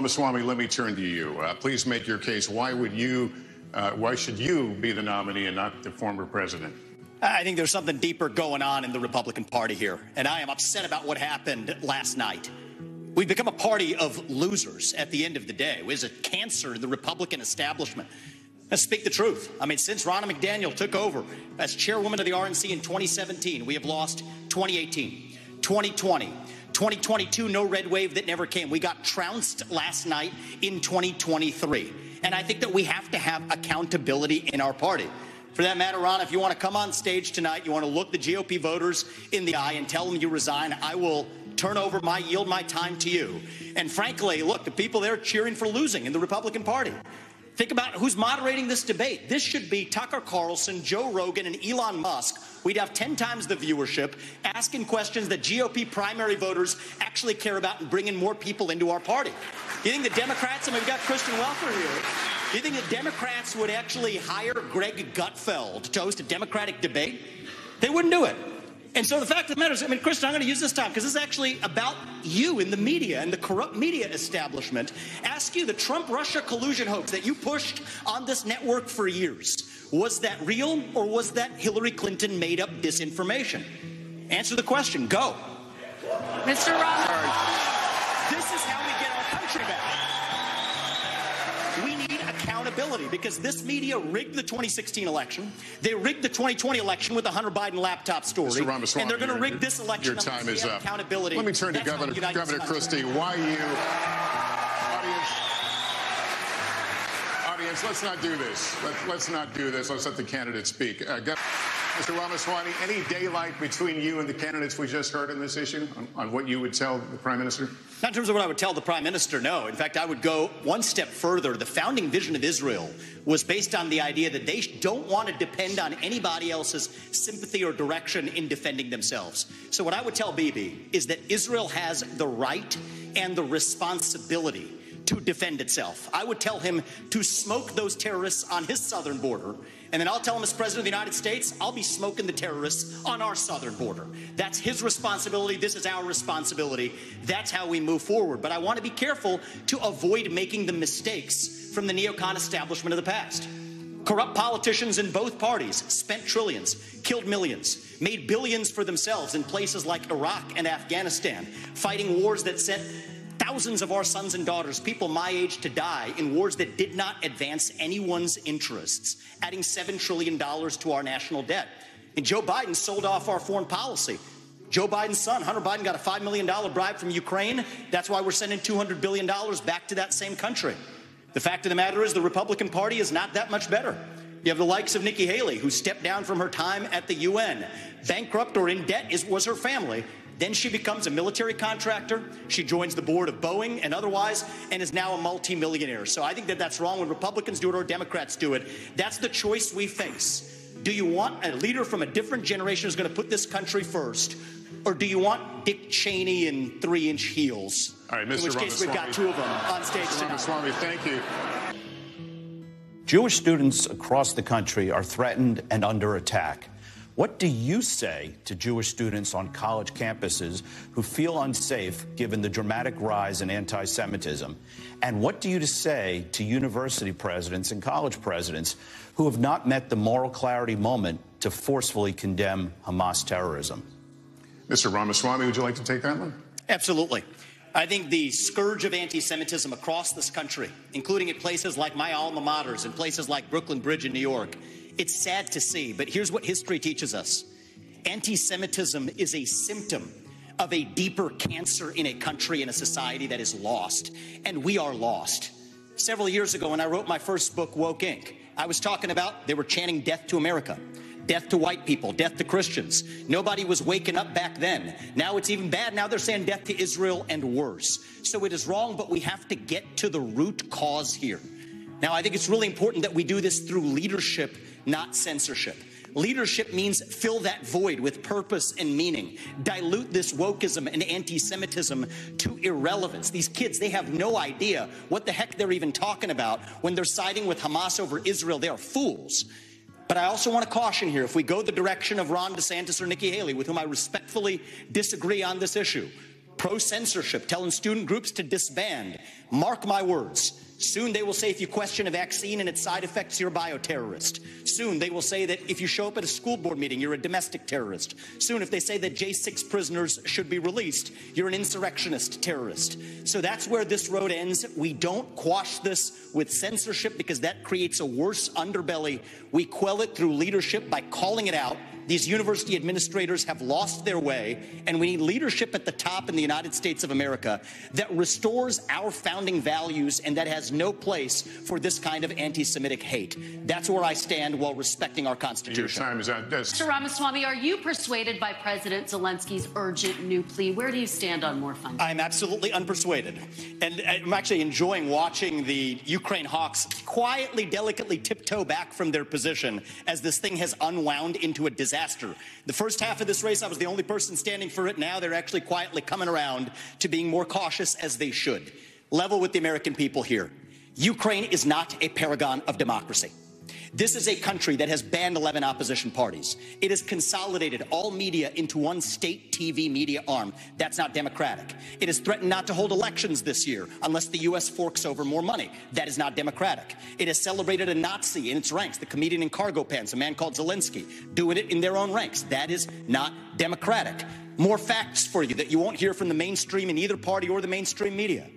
Ramaswamy, let me turn to you. Uh, please make your case. Why would you, uh, why should you be the nominee and not the former president? I think there's something deeper going on in the Republican Party here, and I am upset about what happened last night. We've become a party of losers at the end of the day. It was a cancer in the Republican establishment. Let's speak the truth. I mean, since Ronna McDaniel took over as chairwoman of the RNC in 2017, we have lost 2018, 2020, 2022, no red wave that never came. We got trounced last night in 2023. And I think that we have to have accountability in our party. For that matter, Ronna, if you want to come on stage tonight, you want to look the GOP voters in the eye and tell them you resign, I will turn over my yield my time to you. And frankly, look, the people there cheering for losing in the Republican Party. Think about who's moderating this debate. This should be Tucker Carlson, Joe Rogan, and Elon Musk. We'd have 10 times the viewership, asking questions that GOP primary voters actually care about and bringing more people into our party. Do You think the Democrats, and we've got Kristen Welker here, Do you think the Democrats would actually hire Greg Gutfeld to host a Democratic debate? They wouldn't do it. And so the fact of the matter is, I mean, Kristen, I'm going to use this time because this is actually about you in the media and the corrupt media establishment. Ask you the Trump Russia collusion hoax that you pushed on this network for years. Was that real or was that Hillary Clinton made up disinformation? Answer the question. Go. Mr. Roberts. This is how we get our country back We need accountability because this media rigged the 2016 election. They rigged the 2020 election with the Hunter Biden laptop story. Ramaswamy, and they're going to rig this election. Your time is up. Accountability. Let me turn to That's Governor, Governor Christie. Why you, audience, let's not do this. Let, us not do this. Let's let the candidates speak. Uh, Mr. Ramaswamy, any daylight between you and the candidates we just heard on this issue on, on, what you would tell the Prime Minister? Not in terms of what I would tell the Prime Minister, no. In fact, I would go one step further. The founding vision of Israel was based on the idea that they don't want to depend on anybody else's sympathy or direction in defending themselves. So, what I would tell Bibi is that Israel has the right and the responsibility to defend itself. I would tell him to smoke those terrorists on his southern border and then I'll tell him as president of the United States, I'll be smoking the terrorists on our southern border. That's his responsibility. This is our responsibility. That's how we move forward. But I want to be careful to avoid making the mistakes from the neocon establishment of the past. Corrupt politicians in both parties spent trillions, killed millions, made billions for themselves in places like Iraq and Afghanistan, fighting wars that sent thousands of our sons and daughters, people my age, to die in wars that did not advance anyone's interests, adding $7 trillion to our national debt. And Joe Biden sold off our foreign policy. Joe Biden's son, Hunter Biden, got a $5 million bribe from Ukraine. That's why we're sending $200 billion back to that same country. The fact of the matter is, the Republican Party is not that much better. You have the likes of Nikki Haley, who stepped down from her time at the UN. Bankrupt or in debt is, was her family. Then she becomes a military contractor. She joins the board of Boeing and otherwise, and is now a multimillionaire. So I think that that's wrong when Republicans do it or Democrats do it. That's the choice we face. Do you want a leader from a different generation who's going to put this country first? Or do you want Dick Cheney in three inch heels? All right, Mr. In which Ramaswamy. case, we've got two of them on stage Mr. tonight. Ramaswamy, thank you. Jewish students across the country are threatened and under attack. What do you say to Jewish students on college campuses who feel unsafe given the dramatic rise in anti Semitism? And what do you say to university presidents and college presidents who have not met the moral clarity moment to forcefully condemn Hamas terrorism? Mr. Ramaswamy, would you like to take that one? Absolutely. I think the scourge of anti Semitism across this country, including at places like my alma maters and places like Brooklyn Bridge in New York, it's sad to see, but here's what history teaches us anti Semitism is a symptom of a deeper cancer in a country and a society that is lost. And we are lost. Several years ago, when I wrote my first book, Woke Inc., I was talking about they were chanting death to America. Death to white people, death to Christians. Nobody was waking up back then. Now it's even bad. Now they're saying death to Israel and worse. So it is wrong, but we have to get to the root cause here. Now, I think it's really important that we do this through leadership not censorship. Leadership means fill that void with purpose and meaning. Dilute this wokeism and anti Semitism to irrelevance. These kids, they have no idea what the heck they're even talking about when they're siding with Hamas over Israel. They are fools. But I also want to caution here if we go the direction of Ron DeSantis or Nikki Haley, with whom I respectfully disagree on this issue, pro censorship, telling student groups to disband. Mark my words. Soon they will say if you question a vaccine and its side effects, you're a bioterrorist. Soon they will say that if you show up at a school board meeting, you're a domestic terrorist. Soon if they say that J6 prisoners should be released, you're an insurrectionist terrorist. So that's where this road ends. We don't quash this with censorship because that creates a worse underbelly. We quell it through leadership by calling it out these university administrators have lost their way, and we need leadership at the top in the United States of America that restores our founding values and that has no place for this kind of anti Semitic hate. That's where I stand while respecting our Constitution. Your time is out. Mr. Ramaswamy, are you persuaded by President Zelensky's urgent new plea? Where do you stand on more funding? I'm absolutely unpersuaded. And uh, I'm actually enjoying watching the Ukraine Hawks quietly, delicately tiptoe back from their position as this thing has unwound into a disaster disaster. The first half of this race, I was the only person standing for it. Now they're actually quietly coming around to being more cautious as they should. Level with the American people here. Ukraine is not a paragon of democracy. This is a country that has banned 11 opposition parties. It has consolidated all media into one state TV media arm. That's not democratic. It has threatened not to hold elections this year unless the U.S. forks over more money. That is not democratic. It has celebrated a Nazi in its ranks, the comedian in cargo pants, a man called Zelensky, doing it in their own ranks. That is not democratic. More facts for you that you won't hear from the mainstream in either party or the mainstream media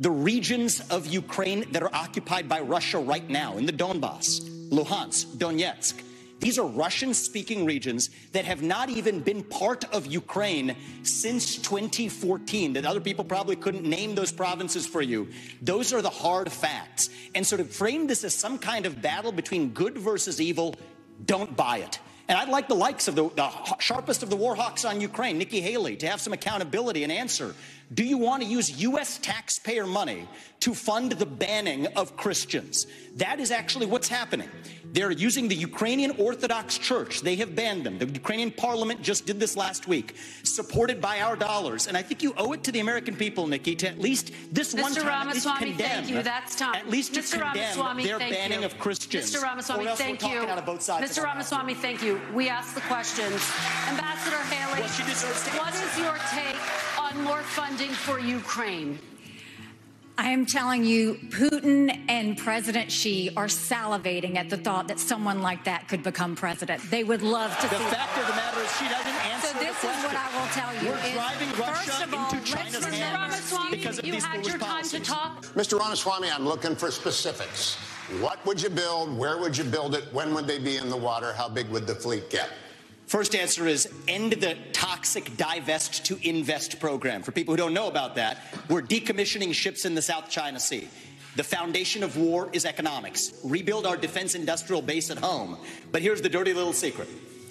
the regions of Ukraine that are occupied by Russia right now in the Donbass, Luhansk, Donetsk. These are Russian speaking regions that have not even been part of Ukraine since 2014, that other people probably couldn't name those provinces for you. Those are the hard facts. And so to frame this as some kind of battle between good versus evil, don't buy it. And I'd like the likes of the, the sharpest of the war hawks on Ukraine, Nikki Haley, to have some accountability and answer. Do you want to use U.S. taxpayer money to fund the banning of Christians? That is actually what's happening. They're using the Ukrainian Orthodox Church. They have banned them. The Ukrainian parliament just did this last week, supported by our dollars. And I think you owe it to the American people, Nikki, to at least this Mr. one time Ramaswamy, at least condemn, thank you. That's time. At least to Mr. condemn Ramaswamy, their banning you. of Christians. Mr. Ramaswamy, thank you. out of both sides Mr. Ramaswamy, thank you. We asked the questions. Ambassador Haley, Well, she deserves to what your take on more funding for Ukraine? I am telling you, Putin and President Xi are salivating at the thought that someone like that could become president. They would love to The see. fact of the matter is she doesn't answer So the this is what I will tell you. We're is, driving Russia all, into let's China's Mr. remember- hands because of you these had foolish your time to talk. Mr. Ramaswamy, I'm looking for specifics. What would you build? Where would you build it? When would they be in the water? How big would the fleet get? First answer is end the toxic divest to invest program. For people who don't know about that, we're decommissioning ships in the South China Sea. The foundation of war is economics. Rebuild our defense industrial base at home. But here's the dirty little secret.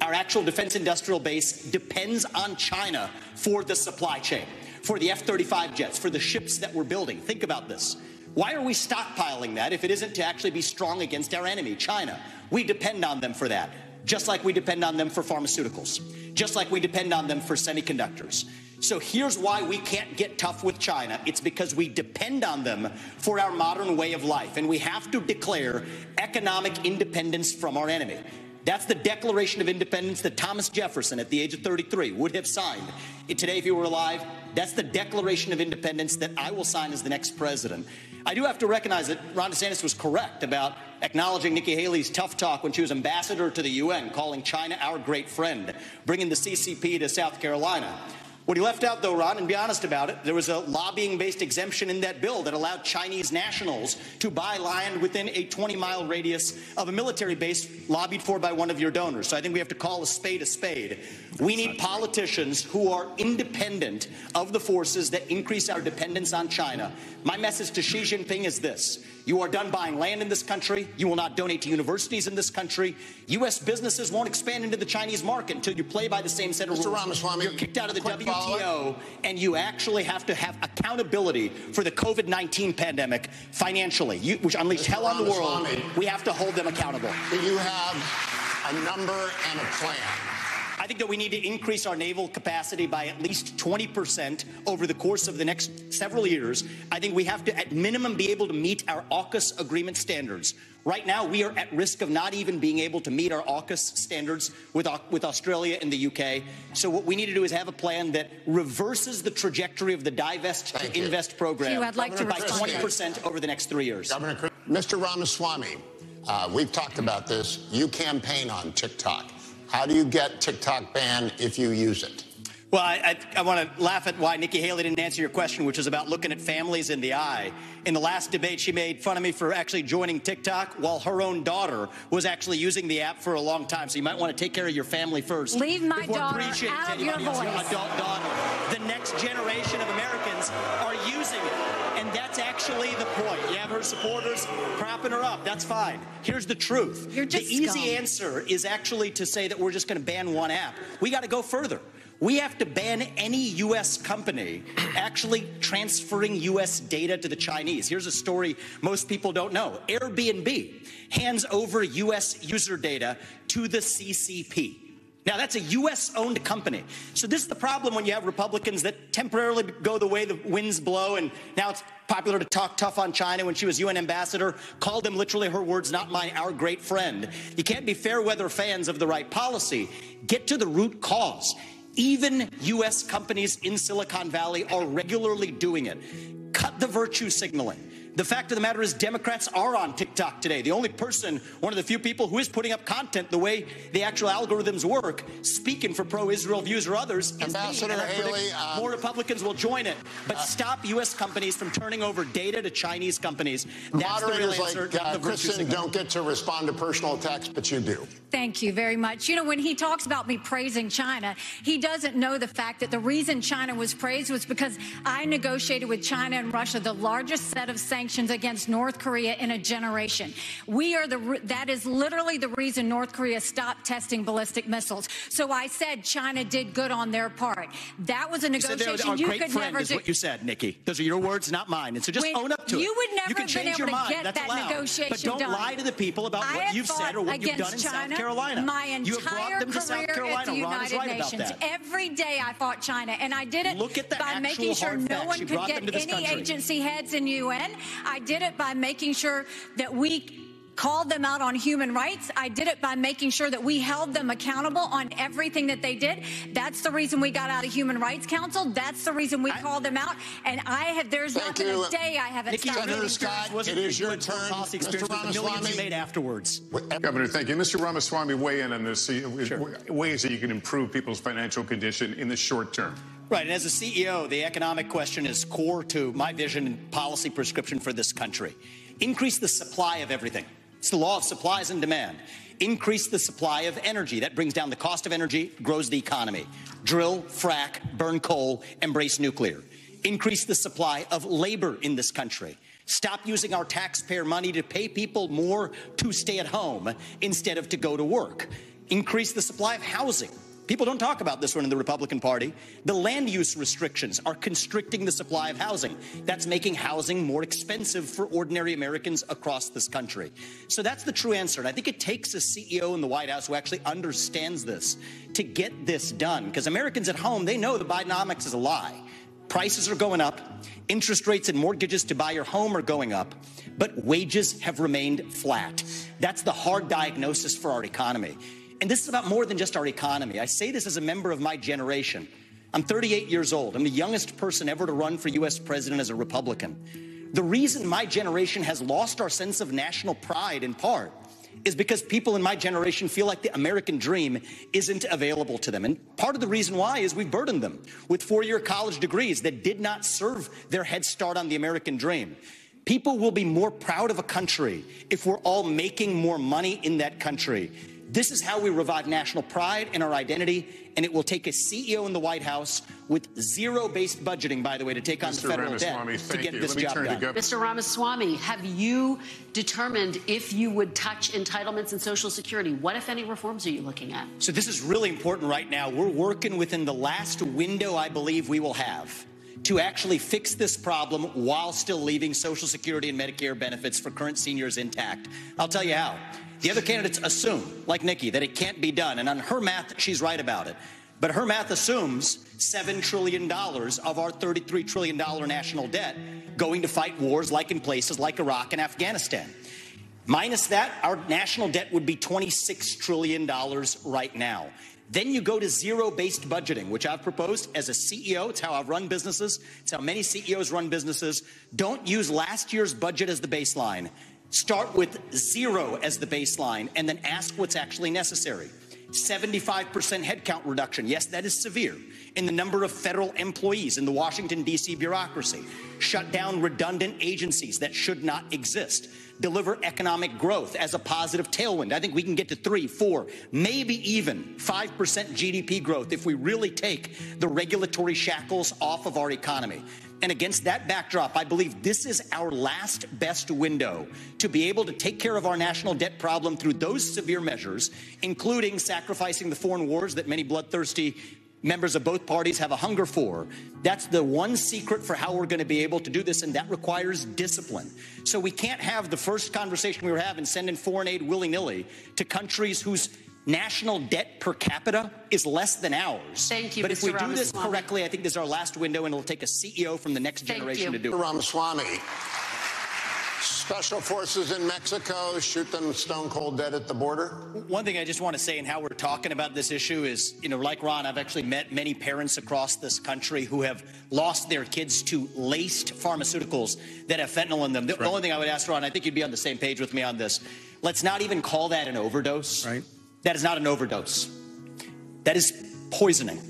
Our actual defense industrial base depends on China for the supply chain, for the F 35 jets, for the ships that we're building. Think about this. Why are we stockpiling that if it isn't to actually be strong against our enemy, China? We depend on them for that just like we depend on them for pharmaceuticals, just like we depend on them for semiconductors. So here's why we can't get tough with China. It's because we depend on them for our modern way of life, and we have to declare economic independence from our enemy. That's the Declaration of Independence that Thomas Jefferson, at the age of 33, would have signed. Today, if he were alive, that's the Declaration of Independence that I will sign as the next president. I do have to recognize that Ron DeSantis was correct about acknowledging Nikki Haley's tough talk when she was ambassador to the UN, calling China our great friend, bringing the CCP to South Carolina. What he left out, though, Ron, and be honest about it, there was a lobbying based exemption in that bill that allowed Chinese nationals to buy land within a 20 mile radius of a military base lobbied for by one of your donors. So I think we have to call a spade a spade. We need politicians who are independent of the forces that increase our dependence on China. My message to Xi Jinping is this you are done buying land in this country. You will not donate to universities in this country. U.S. businesses won't expand into the Chinese market until you play by the same set of Mr. rules. Ramaswamy, You're kicked out of the WTO, and you actually have to have accountability for the COVID 19 pandemic financially, you, which unleashed Mr. hell on the world. We have to hold them accountable. Do you have a number and a plan? I think that we need to increase our naval capacity by at least 20% over the course of the next several years. I think we have to, at minimum, be able to meet our AUKUS agreement standards. Right now, we are at risk of not even being able to meet our AUKUS standards with, with Australia and the UK. So what we need to do is have a plan that reverses the trajectory of the divest Thank to you. invest program you, I'd like to by 20% over the next three years. Governor, Mr. Ramaswamy, uh, we've talked about this. You campaign on TikTok. How do you get TikTok banned if you use it? Well, I, I, I want to laugh at why Nikki Haley didn't answer your question, which is about looking at families in the eye. In the last debate, she made fun of me for actually joining TikTok while her own daughter was actually using the app for a long time. So you might want to take care of your family first. Leave my daughter out of your voice. Adult daughter. The next generation of Americans are using it. And that's actually the point. You have her supporters propping her up. That's fine. Here's the truth. You're just the easy scum. answer is actually to say that we're just going to ban one app. We got to go further. We have to ban any U.S. company actually transferring U.S. data to the Chinese. Here's a story most people don't know Airbnb hands over U.S. user data to the CCP. Now, that's a U.S. owned company. So, this is the problem when you have Republicans that temporarily go the way the winds blow. And now it's popular to talk tough on China when she was UN ambassador, called them literally her words, not mine, our great friend. You can't be fair weather fans of the right policy. Get to the root cause. Even U.S. companies in Silicon Valley are regularly doing it. Cut the virtue signaling. The fact of the matter is, Democrats are on TikTok today. The only person, one of the few people who is putting up content the way the actual algorithms work, speaking for pro-Israel views or others, is Ambassador me. Haley, um, more Republicans will join it. But uh, stop U.S. companies from turning over data to Chinese companies. That's moderators the real answer. like uh, Kristen don't get to respond to personal attacks, but you do. Thank you very much. You know, when he talks about me praising China, he doesn't know the fact that the reason China was praised was because I negotiated with China and Russia the largest set of sanctions sanctions against North Korea in a generation. We are the that is literally the reason North Korea stopped testing ballistic missiles. So I said China did good on their part. That was a negotiation you, you could never do. what you said, Nikki. Those are your words, not mine. And so just when own up to you it. You would never you can change your mind. Get That's that allowed. Negotiation but don't done. lie to the people about I what you've said or what you've done in China South Carolina. My entire you have brought them to South Carolina. At the United right Nations. Every day I fought China, and I did it Look at the by making sure no one could get any country. agency heads in UN. I did it by making sure that we called them out on human rights. I did it by making sure that we held them accountable on everything that they did. That's the reason we got out of Human Rights Council. That's the reason we I, called them out. And I have there's not been a day I haven't Nikki, stopped. Senator Scott, it is your turn. Mr. Ramaswamy. made afterwards. Governor, thank you. Mr. Ramaswamy, weigh in on this. Sure. Ways that you can improve people's financial condition in the short term. Right. And as a CEO, the economic question is core to my vision and policy prescription for this country. Increase the supply of everything. It's the law of supplies and demand. Increase the supply of energy. That brings down the cost of energy, grows the economy. Drill, frack, burn coal, embrace nuclear. Increase the supply of labor in this country. Stop using our taxpayer money to pay people more to stay at home instead of to go to work. Increase the supply of housing. People don't talk about this one in the Republican Party. The land use restrictions are constricting the supply of housing. That's making housing more expensive for ordinary Americans across this country. So that's the true answer. And I think it takes a CEO in the White House who actually understands this to get this done. Because Americans at home, they know the Bidenomics is a lie. Prices are going up, interest rates and mortgages to buy your home are going up, but wages have remained flat. That's the hard diagnosis for our economy. And this is about more than just our economy. I say this as a member of my generation. I'm 38 years old. I'm the youngest person ever to run for US president as a Republican. The reason my generation has lost our sense of national pride in part is because people in my generation feel like the American dream isn't available to them. And part of the reason why is we burdened them with four year college degrees that did not serve their head start on the American dream. People will be more proud of a country if we're all making more money in that country this is how we revive national pride and our identity, and it will take a CEO in the White House with zero-based budgeting, by the way, to take on Mr. the federal Ramaswamy, debt to get you. this job done. Mr. Ramaswamy, have you determined if you would touch entitlements and Social Security? What, if any, reforms are you looking at? So this is really important right now. We're working within the last window I believe we will have to actually fix this problem while still leaving Social Security and Medicare benefits for current seniors intact. I'll tell you how. The other candidates assume, like Nikki, that it can't be done. And on her math, she's right about it. But her math assumes $7 trillion of our $33 trillion national debt going to fight wars like in places like Iraq and Afghanistan. Minus that, our national debt would be $26 trillion right now. Then you go to zero based budgeting, which I've proposed as a CEO. It's how I've run businesses, it's how many CEOs run businesses. Don't use last year's budget as the baseline. Start with zero as the baseline and then ask what's actually necessary. 75% headcount reduction. Yes, that is severe in the number of federal employees in the Washington, D.C. bureaucracy. Shut down redundant agencies that should not exist deliver economic growth as a positive tailwind. I think we can get to three, four, maybe even 5% GDP growth if we really take the regulatory shackles off of our economy. And against that backdrop, I believe this is our last best window to be able to take care of our national debt problem through those severe measures, including sacrificing the foreign wars that many bloodthirsty members of both parties have a hunger for. That's the one secret for how we're going to be able to do this, and that requires discipline. So we can't have the first conversation we were having sending foreign aid willy nilly to countries whose national debt per capita is less than ours. Thank you, But Mr. if we do this correctly, I think this is our last window, and it'll take a CEO from the next Thank generation you. to do it. Ramaswamy. Special forces in Mexico shoot them stone cold dead at the border. One thing I just want to say, and how we're talking about this issue is, you know, like Ron, I've actually met many parents across this country who have lost their kids to laced pharmaceuticals that have fentanyl in them. The only thing I would ask Ron, I think you'd be on the same page with me on this. Let's not even call that an overdose. Right. That is not an overdose. That is poisoning.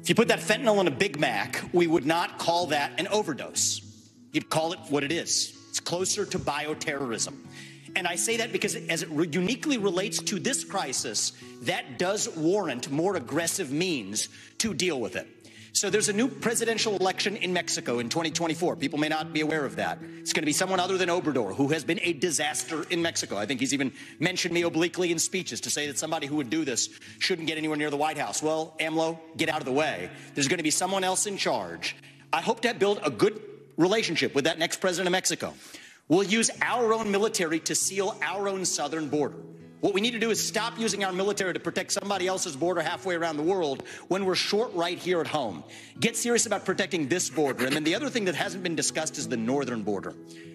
If you put that fentanyl in a Big Mac, we would not call that an overdose. You'd call it what it is. It's closer to bioterrorism. And I say that because as it re- uniquely relates to this crisis, that does warrant more aggressive means to deal with it. So there's a new presidential election in Mexico in 2024. People may not be aware of that. It's going to be someone other than Obrador, who has been a disaster in Mexico. I think he's even mentioned me obliquely in speeches to say that somebody who would do this shouldn't get anywhere near the White House. Well, AMLO, get out of the way. There's going to be someone else in charge. I hope to build a good relationship with that next president of Mexico. We'll use our own military to seal our own southern border. What we need to do is stop using our military to protect somebody else's border halfway around the world when we're short right here at home. Get serious about protecting this border. And then the other thing that hasn't been discussed is the northern border.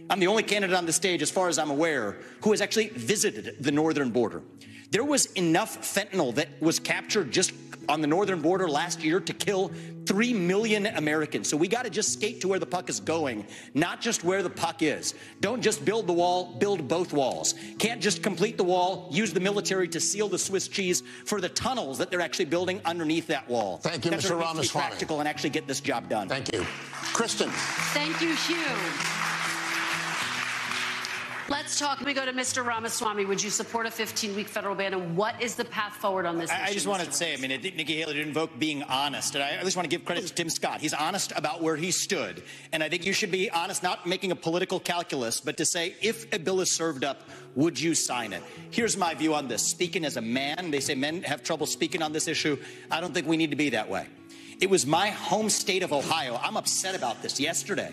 I'm the only candidate on the stage, as far as I'm aware, who has actually visited the northern border. There was enough fentanyl that was captured just on the northern border last year to kill 3 million Americans. So we got to just skate to where the puck is going, not just where the puck is. Don't just build the wall, build both walls. Can't just complete the wall, use the military to seal the Swiss cheese for the tunnels that they're actually building underneath that wall. Thank you, That's Mr. where it be Ramaswamy. practical and actually get this job done. Thank you. Kristen. Thank you, Hugh. Let's talk. Let me go to Mr. Ramaswamy. Would you support a 15-week federal ban, and what is the path forward on this I, I just wanted to say, I mean, I Nikki Haley did invoke being honest, and I at least want to give credit to Tim Scott. He's honest about where he stood, and I think you should be honest, not making a political calculus, but to say if a bill is served up, would you sign it? Here's my view on this. Speaking as a man, they say men have trouble speaking on this issue. I don't think we need to be that way. It was my home state of Ohio. I'm upset about this yesterday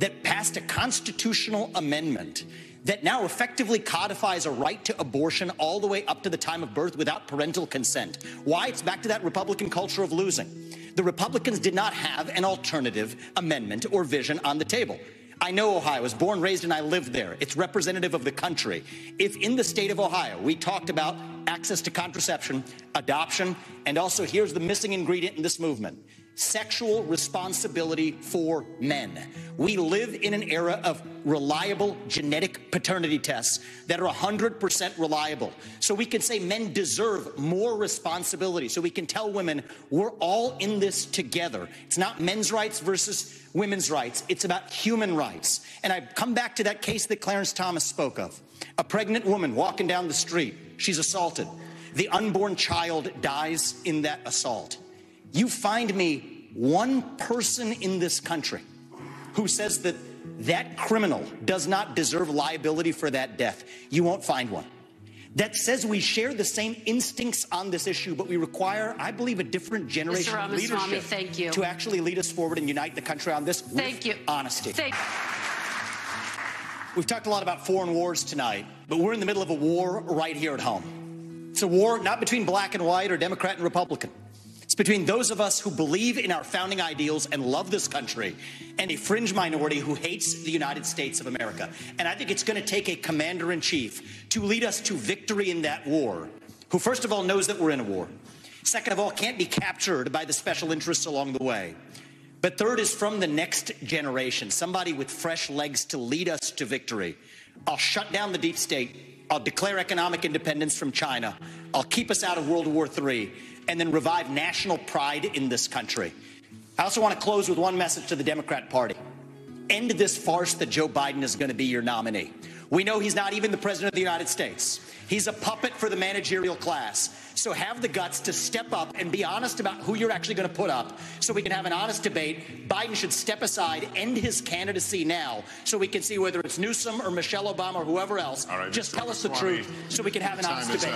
that passed a constitutional amendment that now effectively codifies a right to abortion all the way up to the time of birth without parental consent. Why? It's back to that Republican culture of losing. The Republicans did not have an alternative amendment or vision on the table. I know Ohio. I was born, raised, and I lived there. It's representative of the country. If in the state of Ohio we talked about access to contraception, adoption, and also here's the missing ingredient in this movement sexual responsibility for men. We live in an era of reliable genetic paternity tests that are 100% reliable. So we can say men deserve more responsibility. So we can tell women we're all in this together. It's not men's rights versus women's rights, it's about human rights. And I come back to that case that Clarence Thomas spoke of a pregnant woman walking down the street, she's assaulted. The unborn child dies in that assault. You find me one person in this country who says that that criminal does not deserve liability for that death. You won't find one. that says we share the same instincts on this issue, but we require, I believe, a different generation of leadership thank you. to actually lead us forward and unite the country on this Thank with you. honesty. Thank We've talked a lot about foreign wars tonight, but we're in the middle of a war right here at home. It's a war not between black and white or Democrat and Republican. Between those of us who believe in our founding ideals and love this country and a fringe minority who hates the United States of America. And I think it's going to take a commander in chief to lead us to victory in that war, who, first of all, knows that we're in a war. Second of all, can't be captured by the special interests along the way. But third is from the next generation, somebody with fresh legs to lead us to victory. I'll shut down the deep state. I'll declare economic independence from China. I'll keep us out of World War III and then revive national pride in this country. I also want to close with one message to the Democrat Party. End this farce that Joe Biden is going to be your nominee. We know he's not even the president of the United States. He's a puppet for the managerial class. So have the guts to step up and be honest about who you're actually going to put up so we can have an honest debate. Biden should step aside, end his candidacy now so we can see whether it's Newsom or Michelle Obama or whoever else. Right, Just Mr. tell us the truth so we can have an honest debate.